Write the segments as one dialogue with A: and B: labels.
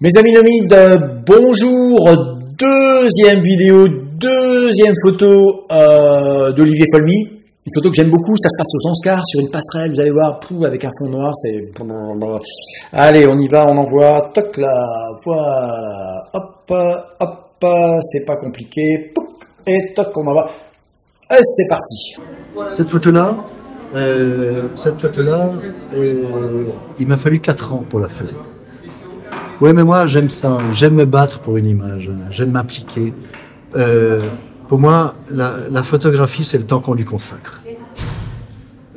A: Mes amis nomides, bonjour, deuxième vidéo, deuxième photo euh, d'Olivier Folmy. Une photo que j'aime beaucoup, ça se passe aux Oscars sur une passerelle, vous allez voir, pouf, avec un fond noir, c'est... Allez, on y va, on envoie, toc là, voilà, hop, hop, c'est pas compliqué, et toc, on envoie, et c'est parti.
B: Cette photo-là, euh, cette photo-là, euh, il m'a fallu 4 ans pour la faire. Oui, mais moi, j'aime ça. J'aime me battre pour une image. J'aime m'impliquer. Euh, pour moi, la, la photographie, c'est le temps qu'on lui consacre.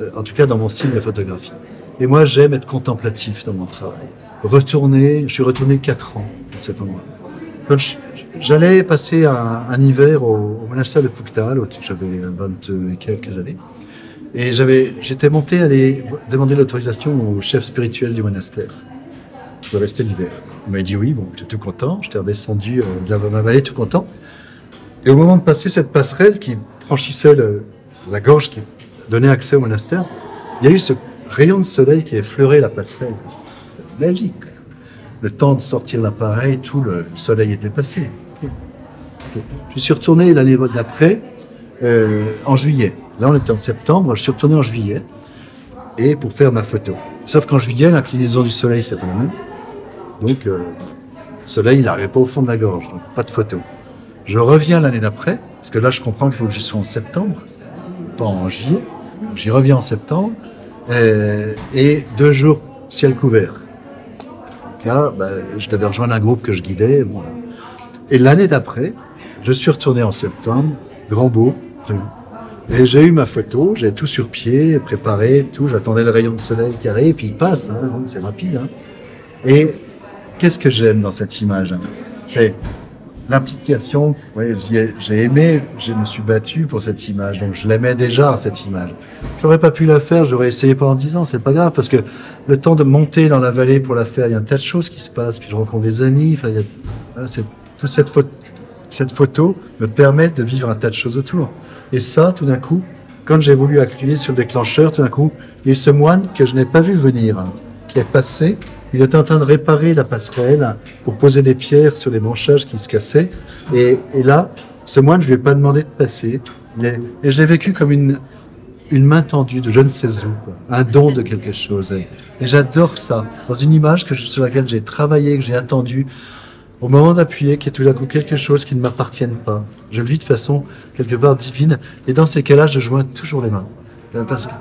B: Euh, en tout cas, dans mon style de photographie. Et moi, j'aime être contemplatif dans mon travail. Retourner, je suis retourné quatre ans à cet endroit. J'allais passer un, un, hiver au, au monastère de Pouctal, j'avais 20 et quelques années, et j'avais, j'étais monté aller demander l'autorisation au chef spirituel du monastère de rester l'hiver. Il m'a dit oui, bon, j'étais tout content, j'étais redescendu euh, de la vallée tout content. Et au moment de passer cette passerelle qui franchissait la gorge qui donnait accès au monastère, il y a eu ce rayon de soleil qui a effleuré la passerelle. Magique. Le temps de sortir l'appareil, tout le soleil était passé. Je suis retourné l'année d'après, euh, en juillet. Là, on était en septembre, je suis retourné en juillet, et pour faire ma photo. Sauf qu'en juillet, l'inclinaison du soleil, c'est pas la même. Donc, euh, le soleil, il n'arrivait pas au fond de la gorge, donc pas de photo. Je reviens l'année d'après, parce que là, je comprends qu'il faut que je sois en septembre, pas en juillet. J'y reviens en septembre, euh, et deux jours ciel couvert. Là, bah, je devais rejoindre un groupe que je guidais. Bon, et l'année d'après, je suis retourné en septembre, grand beau, et j'ai eu ma photo, j'ai tout sur pied, préparé, tout. J'attendais le rayon de soleil qui arrive, et puis il passe, hein, c'est rapide. Hein. Et qu'est-ce que j'aime dans cette image C'est l'implication. Oui, j'ai aimé, je me suis battu pour cette image, donc je l'aimais déjà cette image. J'aurais pas pu la faire, j'aurais essayé pendant dix ans, c'est pas grave parce que le temps de monter dans la vallée pour la faire, il y a un tas de choses qui se passent, puis je rencontre des amis. Enfin, a, toute cette photo, cette photo me permet de vivre un tas de choses autour. Et ça, tout d'un coup, quand j'ai voulu appuyer sur le déclencheur, tout d'un coup, il y a eu ce moine que je n'ai pas vu venir, hein, qui est passé il était en train de réparer la passerelle pour poser des pierres sur les branchages qui se cassaient. Et, là, ce moine, je lui ai pas demandé de passer. Et je l'ai vécu comme une, une main tendue de je ne sais où, un don de quelque chose. Et, j'adore ça, dans une image que sur laquelle j'ai travaillé, que j'ai attendu, au moment d'appuyer, qui est tout d'un coup quelque chose qui ne m'appartienne pas. Je le vis de façon quelque part divine. Et dans ces cas-là, je joins toujours les mains. Parce que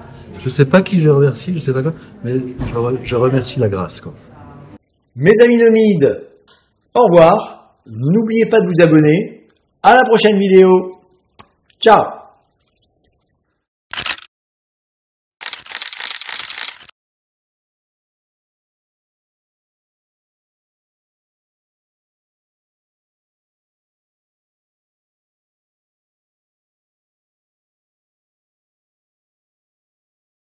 B: je sais pas qui je remercie, je sais pas quoi, mais je remercie la grâce. Quoi.
A: Mes amis nomides, au revoir. N'oubliez pas de vous abonner. À la prochaine vidéo. Ciao